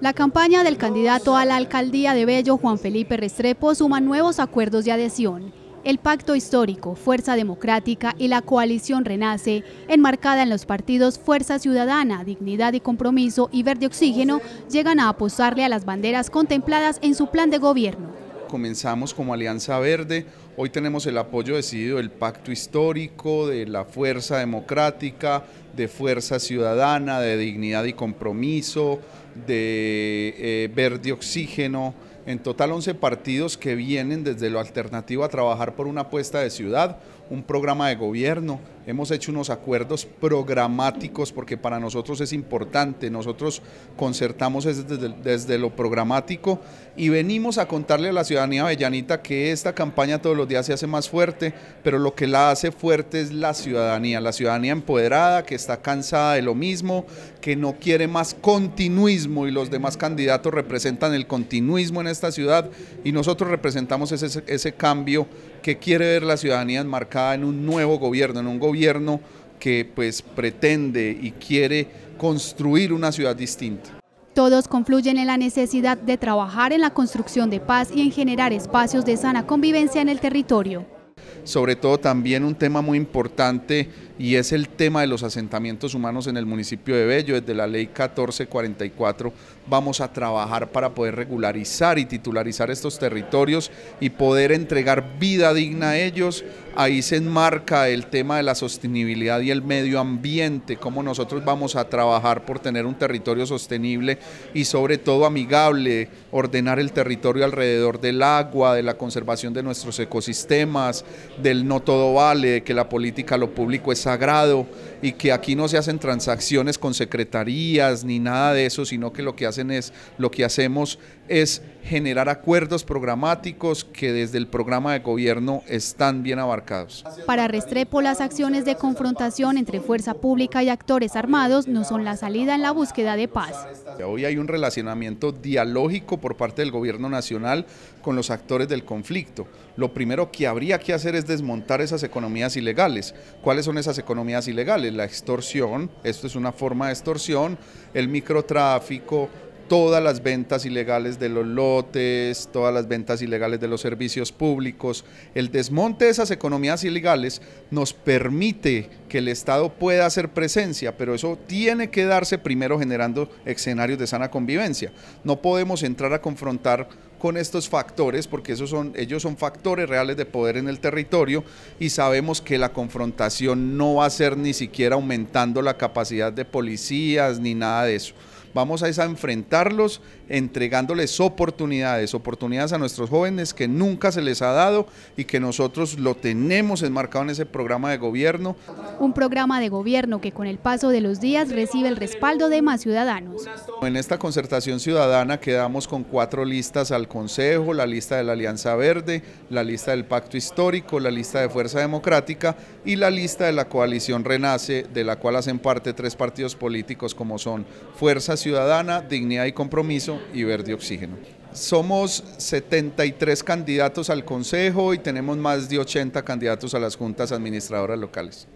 La campaña del candidato a la alcaldía de Bello, Juan Felipe Restrepo, suma nuevos acuerdos de adhesión. El pacto histórico, Fuerza Democrática y la coalición Renace, enmarcada en los partidos Fuerza Ciudadana, Dignidad y Compromiso y Verde Oxígeno, llegan a apostarle a las banderas contempladas en su plan de gobierno. Comenzamos como Alianza Verde, hoy tenemos el apoyo decidido del pacto histórico, de la Fuerza Democrática, de Fuerza Ciudadana, de Dignidad y Compromiso, de eh, Verde Oxígeno, en total 11 partidos que vienen desde lo alternativo a trabajar por una apuesta de ciudad, un programa de gobierno, hemos hecho unos acuerdos programáticos porque para nosotros es importante, nosotros concertamos desde, desde, lo programático y venimos a contarle a la ciudadanía avellanita que esta campaña todos los días se hace más fuerte, pero lo que la hace fuerte es la ciudadanía, la ciudadanía empoderada, que está cansada de lo mismo, que no quiere más continuismo y los demás candidatos representan el continuismo en esta ciudad y nosotros representamos ese, ese cambio que quiere ver la ciudadanía enmarcada en un nuevo gobierno, en un gobierno que pues pretende y quiere construir una ciudad distinta. Todos confluyen en la necesidad de trabajar en la construcción de paz y en generar espacios de sana convivencia en el territorio sobre todo también un tema muy importante y es el tema de los asentamientos humanos en el municipio de Bello. Desde la ley 1444 vamos a trabajar para poder regularizar y titularizar estos territorios y poder entregar vida digna a ellos. Ahí se enmarca el tema de la sostenibilidad y el medio ambiente, cómo nosotros vamos a trabajar por tener un territorio sostenible y sobre todo amigable, ordenar el territorio alrededor del agua, de la conservación de nuestros ecosistemas, del no todo vale, de que la política, lo público es sagrado y que aquí no se hacen transacciones con secretarías ni nada de eso, sino que lo que hacen es, lo que hacemos es generar acuerdos programáticos que desde el programa de gobierno están bien abarcados. Para Restrepo, las acciones de confrontación entre fuerza pública y actores armados no son la salida en la búsqueda de paz. Hoy hay un relacionamiento dialógico por parte del gobierno nacional con los actores del conflicto. Lo primero que habría que hacer es desmontar esas economías ilegales. ¿Cuáles son esas economías ilegales? La extorsión, esto es una forma de extorsión, el microtráfico, todas las ventas ilegales de los lotes, todas las ventas ilegales de los servicios públicos. El desmonte de esas economías ilegales nos permite que el Estado pueda hacer presencia, pero eso tiene que darse primero generando escenarios de sana convivencia. No podemos entrar a confrontar con estos factores, porque esos son, ellos son factores reales de poder en el territorio y sabemos que la confrontación no va a ser ni siquiera aumentando la capacidad de policías ni nada de eso. Vamos a, enfrentarlos entregándoles oportunidades, oportunidades a nuestros jóvenes que nunca se les ha dado y que nosotros lo tenemos enmarcado en ese programa de gobierno. Un programa de gobierno que con el paso de los días recibe el respaldo de más ciudadanos. En esta concertación ciudadana quedamos con cuatro listas al Consejo, la lista de la Alianza Verde, la lista del Pacto Histórico, la lista de Fuerza Democrática y la lista de la coalición Renace, de la cual hacen parte tres partidos políticos como son Fuerza Ciudadana, Dignidad y Compromiso y Verde Oxígeno. Somos 73 candidatos al Consejo y tenemos más de 80 candidatos a las juntas administradoras locales.